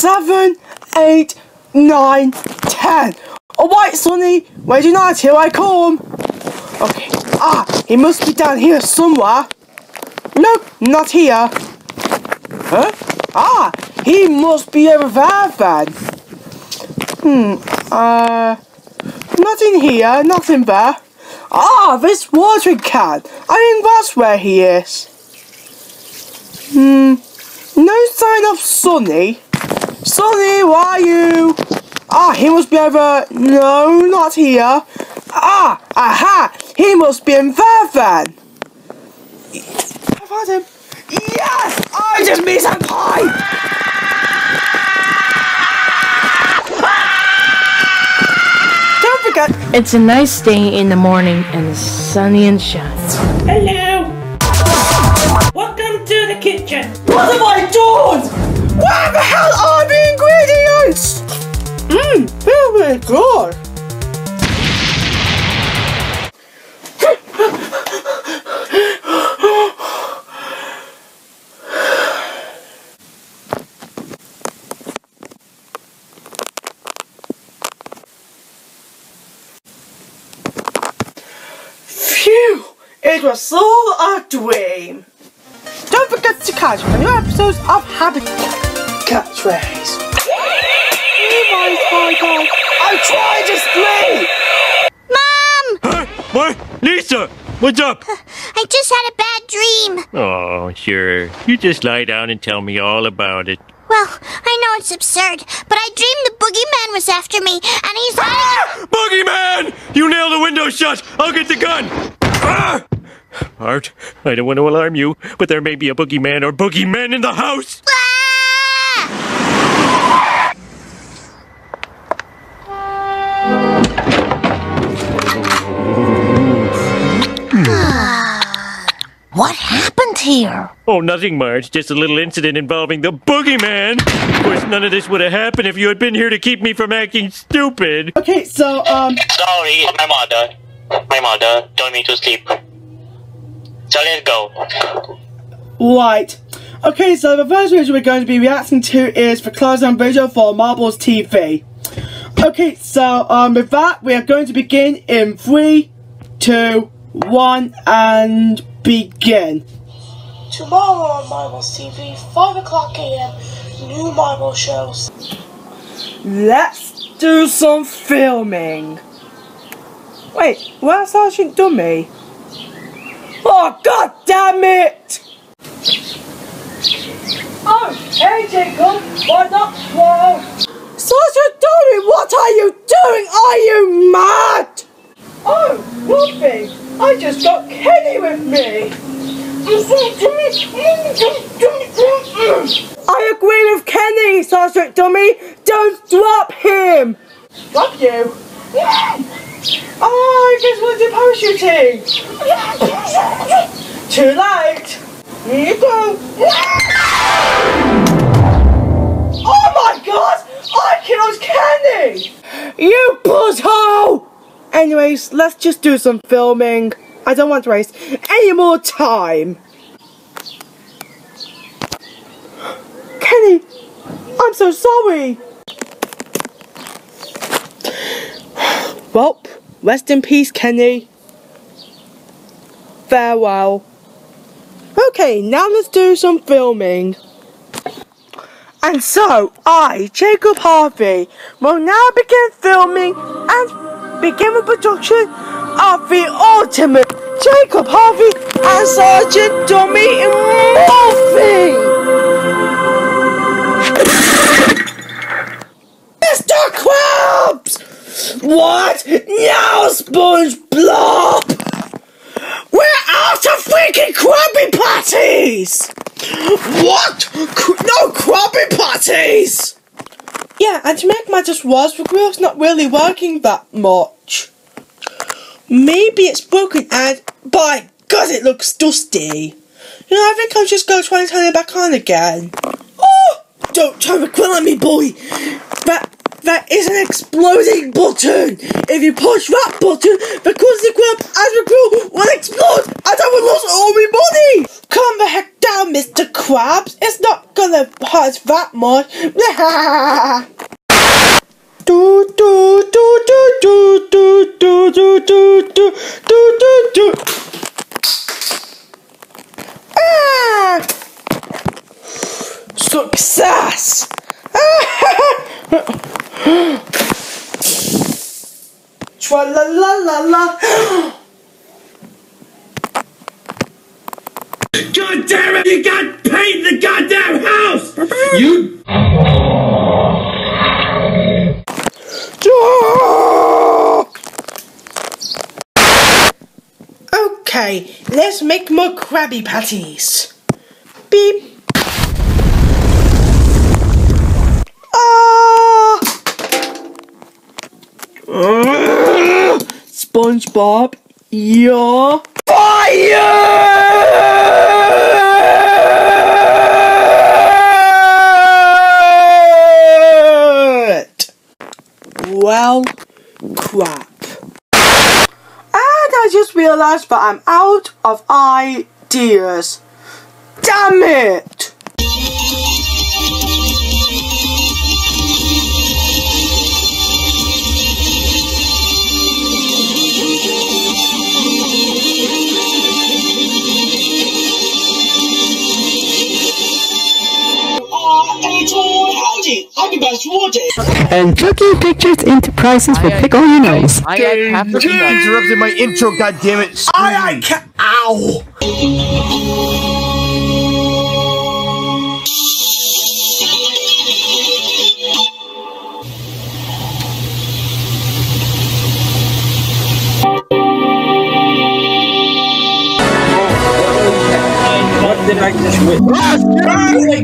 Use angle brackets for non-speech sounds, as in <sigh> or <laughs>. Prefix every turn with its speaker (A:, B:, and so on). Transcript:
A: seven, eight, nine, ten. Alright, Sonny, you not here I come. Okay, ah, he must be down here somewhere. Nope, not here. Huh? Ah, he must be over there then. Hmm, uh, nothing here, nothing there. Ah, this watering can. I think that's where he is. Hmm, no sign of Sonny. Sonny, where are you? Ah, he must be over... No, not here. Ah, aha! He must be in there then. I found him. Yes! I just made some pie! Don't forget...
B: It's a nice day in the morning and sunny and shiny.
C: Hello! Welcome to the kitchen!
A: What have I done? Where the hell are the ingredients? Mmm, very good. Phew! It was all a dream. Don't forget to catch my new episodes of Habit Catchphrase. Oh my god! I'm trying to sleep!
D: Mom!
E: Huh? What? Lisa! What's up? <laughs>
D: I just had a bad dream.
E: Oh, sure. You just lie down and tell me all about it.
D: Well, I know it's absurd, but I dreamed the boogeyman was after me, and he's hiding.
E: Boogeyman! You nail the window shut! I'll get the gun! Ah! Art, I don't want to alarm you, but there may be a boogeyman or boogeymen in the house!
D: Ah!
F: Here?
E: Oh, nothing, Marge. Just a little incident involving the boogeyman. Of course, none of this would have happened if you had been here to keep me from acting stupid.
A: Okay, so, um,
G: Sorry, my mother. My mother told me to sleep. So let's go.
A: right. Okay, so the first video we're going to be reacting to is the close-down video for Marbles TV. Okay, so, um, with that, we are going to begin in three, two, one, and begin.
H: Tomorrow on Marbles TV, 5 o'clock a.m., new Marble shows.
A: Let's do some filming. Wait, where's Sergeant Dummy? Oh, god damn it! Oh, hey Jacob, why not whoa? Sergeant Dummy, what are you doing? Are you mad? Oh, nothing. I just got Kenny with me. I agree with Kenny, Sergeant Dummy. Don't drop him. Drop you? Oh, I guess we'll do parachuting. Too late. Here you go. Oh my god! I killed Kenny! You butthole! Anyways, let's just do some filming. I don't want to waste any more time. Kenny, I'm so sorry. Well, rest in peace, Kenny. Farewell. Okay, now let's do some filming. And so, I, Jacob Harvey, will now begin filming and begin the production of the ultimate Jacob Harvey and Sergeant Dummy movie. What? Now, Sponge Blob! We're out of freaking Krabby Patties! What? No Krabby Patties! Yeah, and to make matters worse, the grill's not really working that much. Maybe it's broken and, by God, it looks dusty. You know, I think I'll just go try and turn it back on again. Oh! Don't try to grill at me, boy! That, that is an exploding button! If you push that button, the Krusty Krab and the grill will explode and I will lose all my money! Come the heck down, Mr. Krabs. It's not gonna hurt that much. do do do do do do do do do do do do do. Ah! Success! Tra la la la la.
E: God damn it! You got paint in the goddamn house! You.
A: Okay, let's make more Krabby Patties. Beep. Ah! Ugh. SpongeBob, you're! Well, crap. I just realised that I'm out of ideas. Damn it!
I: And Chucky Pictures Enterprises will pick on your nose.
J: I uh, had half the
K: interrupted my intro, goddammit.
A: I, I ca- Ow!
K: What did I just witness?